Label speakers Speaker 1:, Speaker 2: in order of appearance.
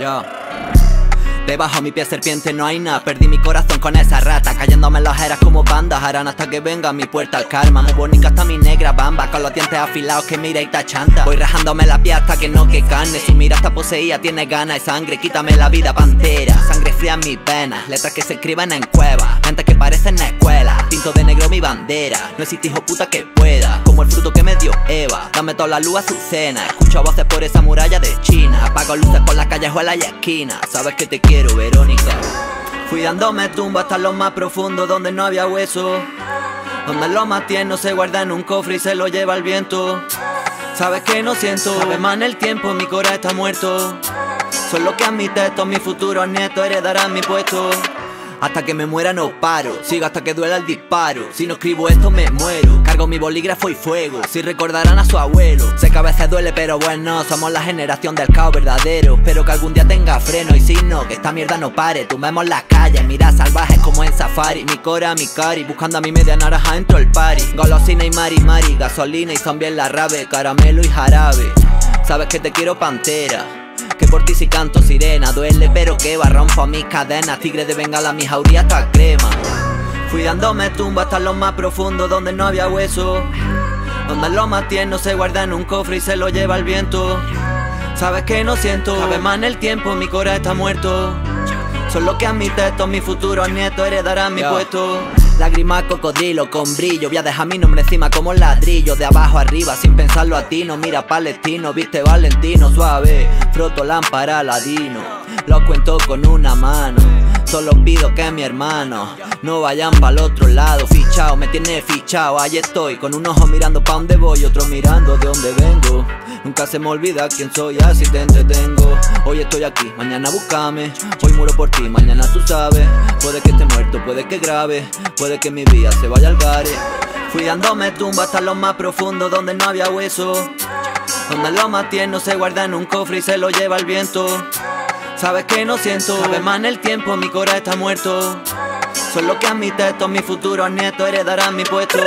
Speaker 1: Yo. Debajo mi pie serpiente no hay nada. Perdí mi corazón con esa rata Cayéndome las eras como bandas. Harán hasta que venga a mi puerta el karma. Muy bonita hasta mi negra bamba Con los dientes afilados que mira y tachanta Voy rajándome la pie hasta que no que carne Su mira está poseída, tiene ganas de sangre. Quítame la vida pantera. Sangre mis Letras que se escriben en cuevas Gente que parecen en escuela Pinto de negro mi bandera No existe hijo puta que pueda Como el fruto que me dio Eva Dame toda la luz a su cena Escucho voces por esa muralla de China Apago luces por las callejuelas y esquinas Sabes que te quiero Verónica. Fui dándome tumba hasta lo más profundo donde no había hueso. Donde lo más tierno se guarda en un cofre y se lo lleva el viento. Sabes que no siento, sabe más el tiempo, mi corazón está muerto. Solo que a mi texto, mi futuro nieto heredarán mi puesto. Hasta que me muera no paro, sigo hasta que duela el disparo. Si no escribo esto me muero, cargo mi bolígrafo y fuego Si recordarán a su abuelo, sé que a veces duele pero bueno Somos la generación del caos verdadero. Espero que algún día tenga freno y si no, que esta mierda no pare. Tumbemos las calles, mira salvajes como en safari. Mi cora, mi cari, buscando a mi media naranja dentro el party. Golosina y mari mari, gasolina y zombie en la rave Caramelo y jarabe, sabes que te quiero pantera que por ti si canto sirena. Duele pero que va, rompo a mis cadenas Tigre de bengala, mis audías hasta crema. Fui dándome tumba hasta lo más profundo Donde no había hueso. Donde lo más tierno se guarda en un cofre Y se lo lleva el viento. Sabes que no siento Sabe más en el tiempo, mi corazón está muerto. Solo que a mi texto, mi futuro nieto heredarán mi puesto Lágrima cocodrilo con brillo. Voy a dejar mi nombre encima como ladrillo. De abajo arriba sin pensarlo a ti No mira palestino, viste valentino Suave, froto lámpara ladino. Lo cuento con una mano Solo pido que mi hermano no vayan para el otro lado. Fichao, me tiene fichao, ahí estoy Con un ojo mirando pa' donde voy, otro mirando de donde vengo. Nunca se me olvida quién soy, así te entretengo. Hoy estoy aquí, mañana búscame. Hoy muro por ti, mañana tú sabes. Puede que esté muerto, puede que grave Puede que mi vida se vaya al gare. Fui dándome tumba hasta lo más profundo Donde no había hueso. Donde lo más tierno se guarda en un cofre y se lo lleva el viento Sabes que no siento, sabe más en el tiempo, mi corazón está muerto. Solo que a mi texto, mi futuro nieto heredarán mi puesto